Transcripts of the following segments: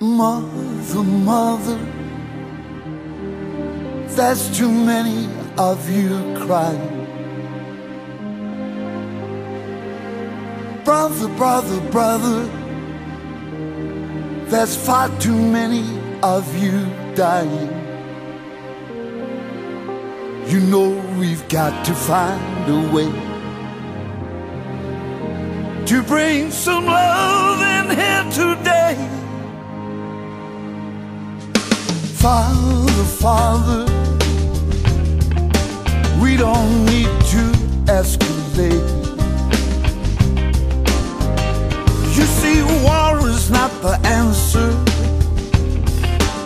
Mother, mother, there's too many of you crying. Brother, brother, brother, there's far too many of you dying. You know we've got to find a way to bring some love Father, Father, we don't need to escalate. You see, war is not the answer,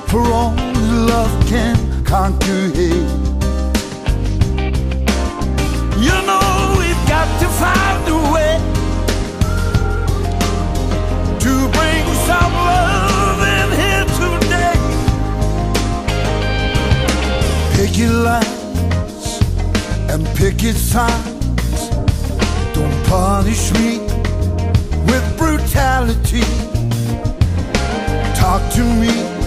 for only love can conquer hate. You know we've got to find a way picket signs don't punish me with brutality. Talk to me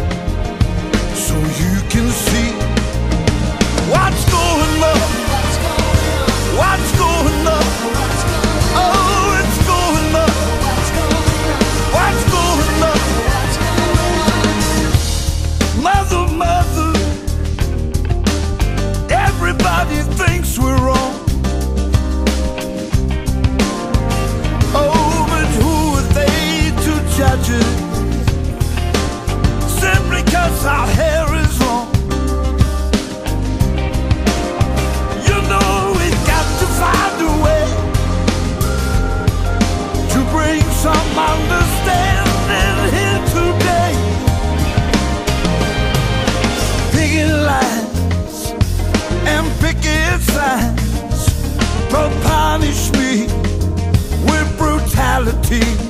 brutality.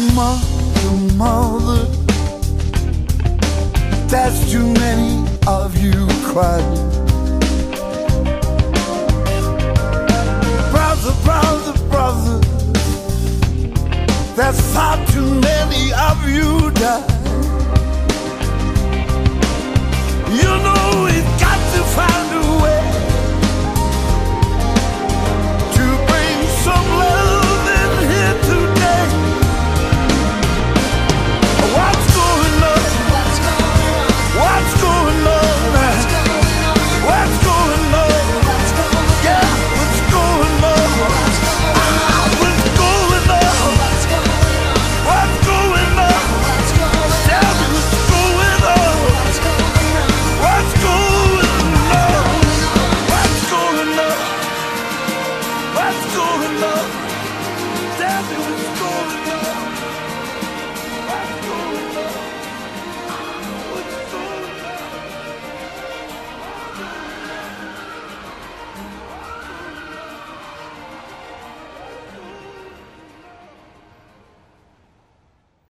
Mother, mother, there's too many of you crying.